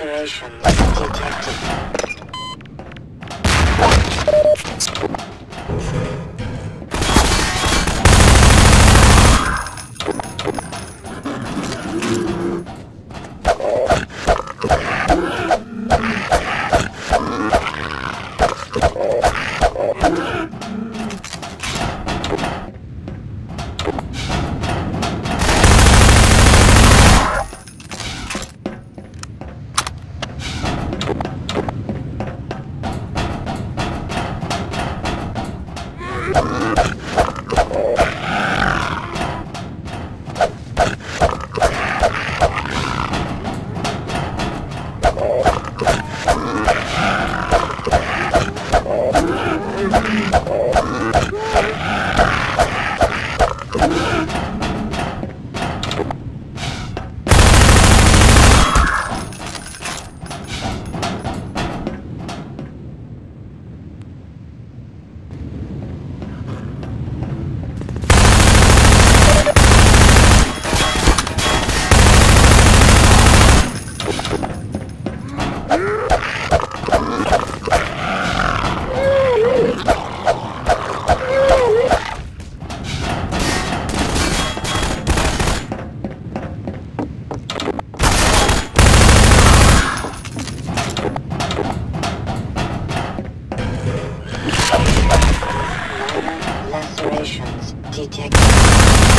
Laceration detected. Operations detected.